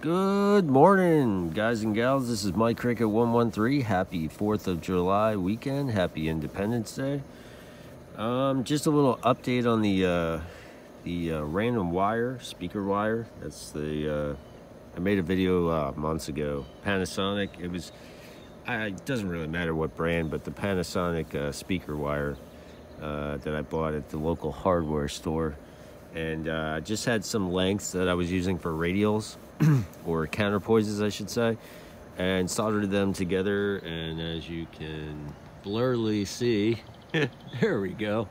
Good morning, guys and gals. This is Mike Cricket 113. Happy 4th of July weekend. Happy Independence Day. Um, just a little update on the uh, the uh, random wire, speaker wire. That's the, uh, I made a video uh, months ago. Panasonic, it was, I, it doesn't really matter what brand, but the Panasonic uh, speaker wire uh, that I bought at the local hardware store. And uh, just had some lengths that I was using for radials or counterpoises, I should say, and soldered them together. And as you can blurly see, there we go.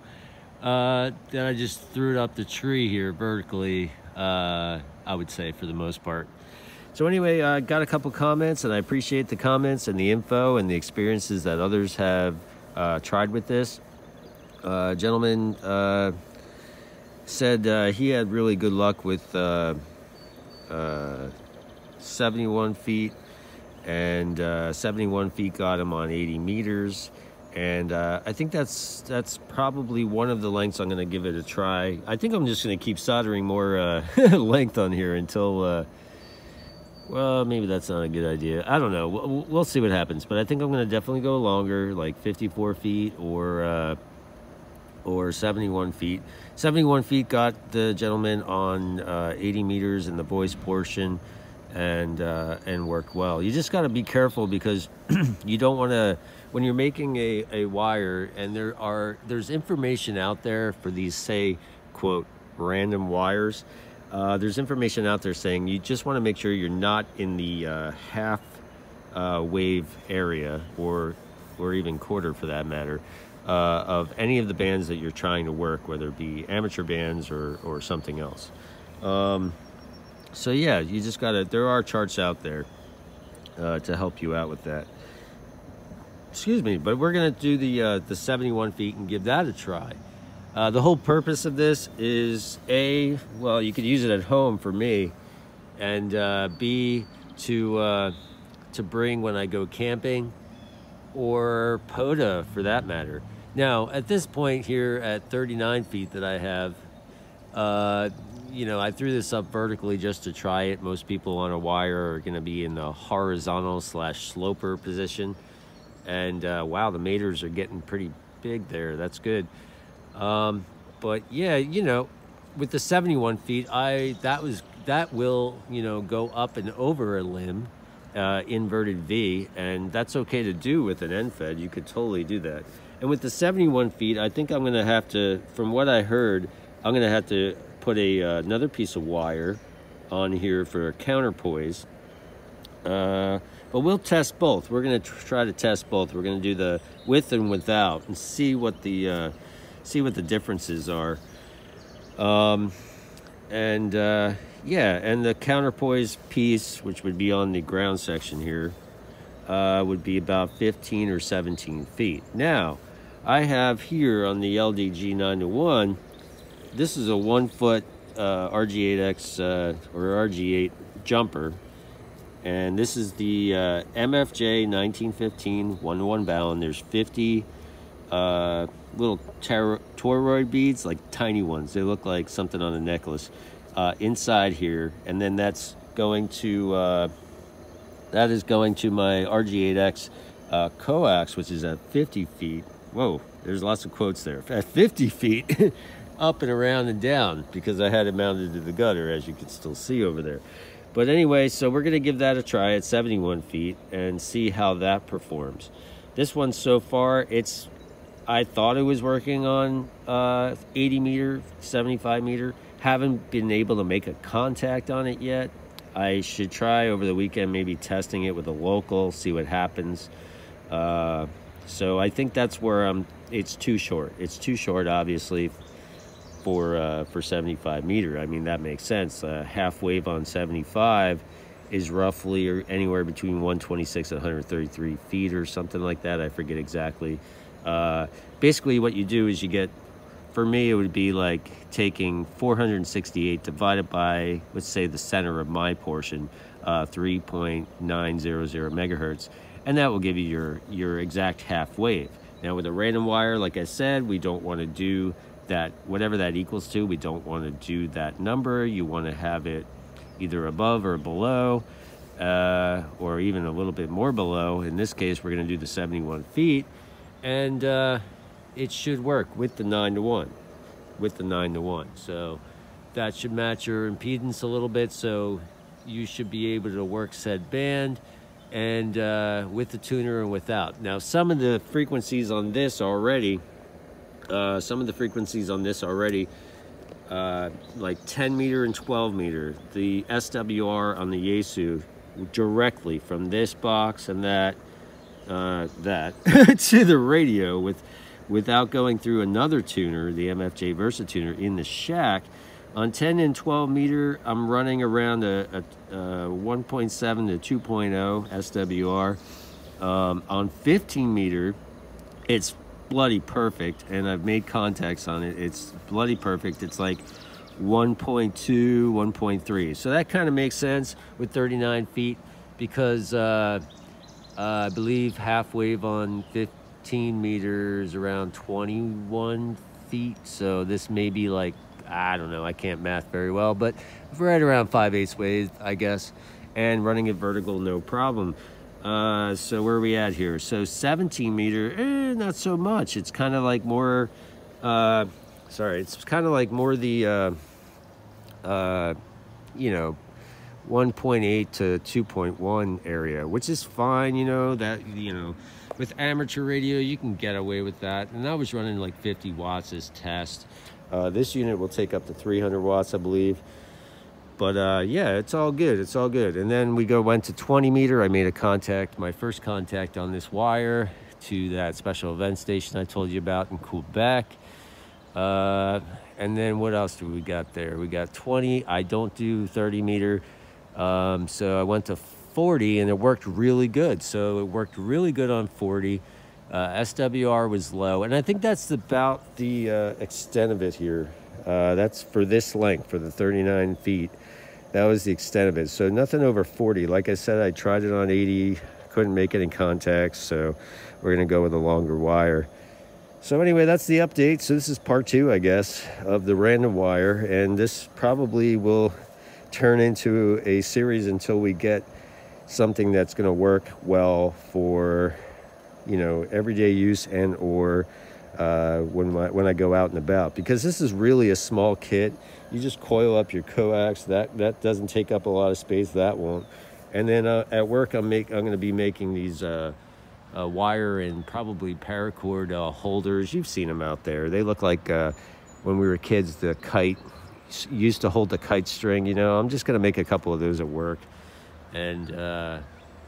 Uh, then I just threw it up the tree here vertically, uh, I would say for the most part. So anyway, I got a couple comments and I appreciate the comments and the info and the experiences that others have uh, tried with this. Uh, gentleman uh, said uh, he had really good luck with uh, uh, 71 feet and uh, 71 feet got him on 80 meters and uh, I think that's that's probably one of the lengths I'm going to give it a try. I think I'm just going to keep soldering more uh, length on here until, well, maybe that's not a good idea. I don't know. We'll, we'll see what happens, but I think I'm going to definitely go longer, like 54 feet or or 71 feet. 71 feet got the gentleman on uh, 80 meters in the voice portion and uh, and worked well. You just got to be careful because you don't want to when you're making a, a wire and there are there's information out there for these say quote random wires. Uh, there's information out there saying you just want to make sure you're not in the uh, half uh, wave area or or even quarter for that matter uh, of any of the bands that you're trying to work, whether it be amateur bands or, or something else. Um, so yeah, you just gotta, there are charts out there uh, to help you out with that. Excuse me, but we're gonna do the, uh, the 71 feet and give that a try. Uh, the whole purpose of this is A, well, you could use it at home for me, and uh, B, to, uh, to bring when I go camping or POTA for that matter. Now, at this point here at 39 feet that I have, uh, you know, I threw this up vertically just to try it. Most people on a wire are going to be in the horizontal slash sloper position. And uh, wow, the maters are getting pretty big there. That's good. Um, but yeah, you know, with the 71 feet, I that was that will you know go up and over a limb uh, inverted V, and that's okay to do with an end fed. You could totally do that. And with the 71 feet, I think I'm going to have to, from what I heard, I'm going to have to put a uh, another piece of wire on here for counterpoise. Uh, but we'll test both. We're going to try to test both. We're going to do the with and without and see what the uh, see what the differences are. Um, and uh, yeah, and the counterpoise piece, which would be on the ground section here, uh, would be about 15 or 17 feet. Now, I have here on the LDG 901, this is a one foot uh, RG8X uh, or RG8 jumper. And this is the uh, MFJ 1915 one one balun. There's 50 uh, little toroid beads, like tiny ones. They look like something on a necklace uh, inside here, and then that's going to uh, that is going to my RG8X uh, coax, which is at 50 feet. Whoa, there's lots of quotes there. At 50 feet, up and around and down, because I had it mounted to the gutter, as you can still see over there. But anyway, so we're gonna give that a try at 71 feet and see how that performs. This one so far, it's I thought it was working on uh, 80 meter, 75 meter haven't been able to make a contact on it yet. I should try over the weekend, maybe testing it with a local, see what happens. Uh, so I think that's where I'm. It's too short. It's too short, obviously, for uh, for 75 meter. I mean that makes sense. Uh, half wave on 75 is roughly or anywhere between 126 and 133 feet or something like that. I forget exactly. Uh, basically, what you do is you get for me, it would be like taking 468 divided by, let's say, the center of my portion, uh, 3.900 megahertz, and that will give you your, your exact half wave. Now, with a random wire, like I said, we don't want to do that, whatever that equals to, we don't want to do that number. You want to have it either above or below, uh, or even a little bit more below. In this case, we're going to do the 71 feet, and uh, it should work with the 9 to 1. With the 9 to 1. So that should match your impedance a little bit, so you should be able to work said band and uh, with the tuner and without. Now, some of the frequencies on this already, uh, some of the frequencies on this already, uh, like 10 meter and 12 meter, the SWR on the Yaesu directly from this box and that, uh, that to the radio with, without going through another tuner, the MFJ Versa tuner in the shack, on 10 and 12 meter, I'm running around a, a, a 1.7 to 2.0 SWR. Um, on 15 meter, it's bloody perfect, and I've made contacts on it. It's bloody perfect. It's like 1.2, 1.3. So that kind of makes sense with 39 feet because uh, uh, I believe half wave on 15 meters around 21 feet. So this may be like I don't know, I can't math very well, but right around 5 eighths wave, I guess, and running it vertical, no problem. Uh, so where are we at here? So 17 meter, eh, not so much. It's kind of like more, uh, sorry, it's kind of like more the, uh, uh, you know, 1.8 to 2.1 area, which is fine, you know, that, you know, with amateur radio, you can get away with that. And I was running like 50 watts as test. Uh, this unit will take up to 300 watts, I believe. But uh, yeah, it's all good. It's all good. And then we go went to 20 meter. I made a contact, my first contact on this wire to that special event station I told you about in Quebec. Uh, and then what else do we got there? We got 20. I don't do 30 meter. Um, so I went to 40 and it worked really good. So it worked really good on 40. Uh, SWR was low, and I think that's about the uh, extent of it here. Uh, that's for this length, for the 39 feet. That was the extent of it. So nothing over 40. Like I said, I tried it on 80, couldn't make any contacts, so we're gonna go with a longer wire. So anyway, that's the update. So this is part two, I guess, of the random wire, and this probably will turn into a series until we get something that's gonna work well for you know, everyday use and or uh, when, my, when I go out and about. Because this is really a small kit. You just coil up your coax. That, that doesn't take up a lot of space. That won't. And then uh, at work, I'm, make, I'm going to be making these uh, uh, wire and probably paracord uh, holders. You've seen them out there. They look like uh, when we were kids, the kite used to hold the kite string. You know, I'm just going to make a couple of those at work. And uh,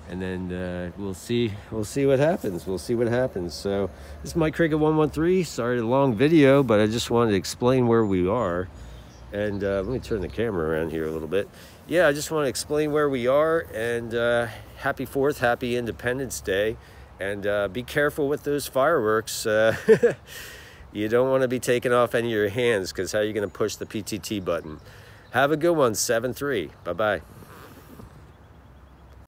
and then uh, we'll see we'll see what happens. We'll see what happens. So this is mike cricket 113 sorry the long video but i just wanted to explain where we are. And uh, let me turn the camera around here a little bit. Yeah i just want to explain where we are and uh, happy fourth happy independence day. And uh, be careful with those fireworks uh, you don't want to be taking off any of your hands because how are you going to push the ptt button. Have a good one 7-3 bye bye